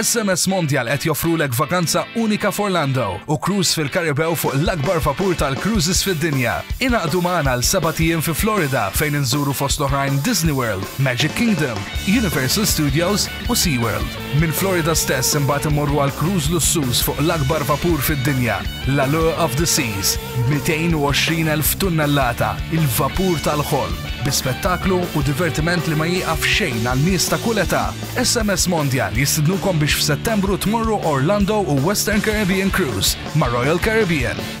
SMS Mondial qed joffrulek vakanza unika f'Orlando u cruise fil-Karibew fuq l-akbar vapur tal-cruises fid-dinja. Inaqdu magħna l seba' tiem fi Florida fejn inżuru fost l-oħrajn Disney World, Magic Kingdom, Universal Studios u SeaWorld. Minn Florida stess imbagħad immorru għal cruise lussuż fuq l-akbar vapur fid-dinja, l-Allure of the Seas, 220,000 tunnellata, il-vapur tal-ħolm, bi spettaklu u divertiment li ma jieqaf xejn għal nies ta' kull età. SMS Mondial jistidnukom biex f'Settembru tmorru Orlando u Western Caribbean Cruise ma' Royal Caribbean.